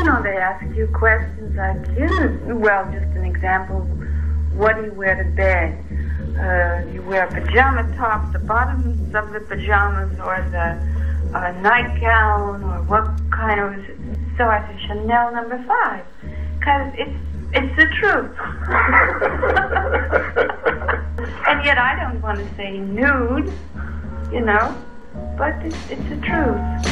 You know they ask you questions like, you, well, just an example, what do you wear to bed? Uh, you wear a pajama top, the bottoms of the pajamas, or the uh, nightgown, or what kind of? So I said Chanel number five, because it's it's the truth. and yet I don't want to say nude, you know, but it's, it's the truth.